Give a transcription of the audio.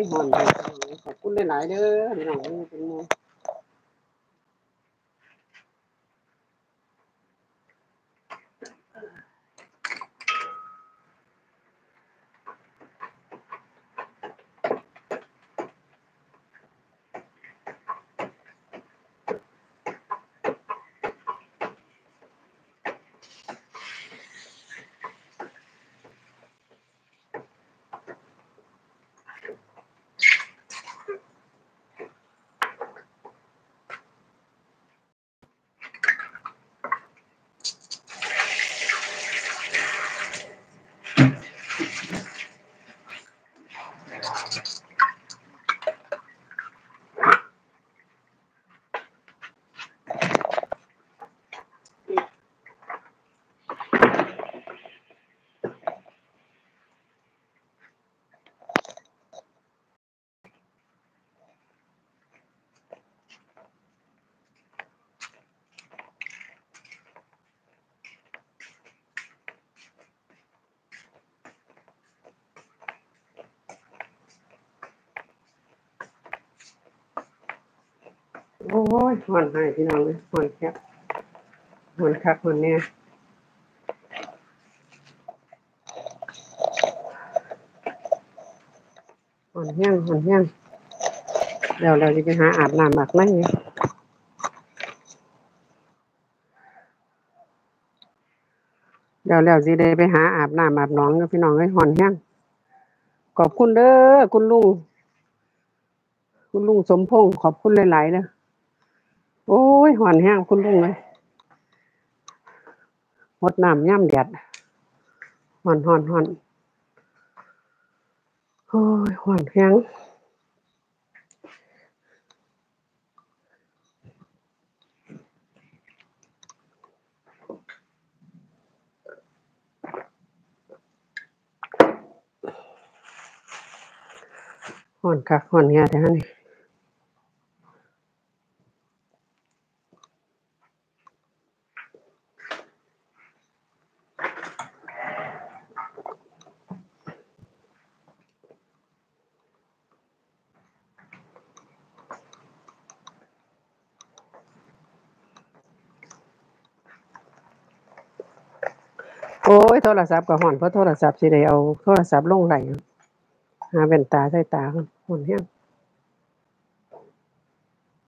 ยหอนเลยขอบคุณหลายๆเด้อพี่น้องเอ้ยเป็น โอ้ยหอนให้พี่น้องเลยหอนแคบหอนคักหอนเนี่ยหอนแห้งหอนแห้งเดี๋ยวเราจะไปหาอาบน้ำอาบน้ำเนี่ยเดี๋ยวเราจะได้ไปหาอาบน้ำอาบน้องกับพี่น้องเลยหอนแห้งขอบคุณเด้อคุณลุง คุณลุงสมพงษ์ขอบคุณหลายๆเด้อ โอ้ยหอนแห้งคุณลุงเลยหมดน้ำย่ำแดดหอนหอนหอนโอ้ยหอนแห้งหอนคักหอนแห้งแต่นี่ โอ้ยโทรศัพท์ก็หอนเพราะโทรศัพท์สิได้เอาโทรศัพท์ลงไหลหาแว่นตาใส่ตาก่อนหอนแห้ง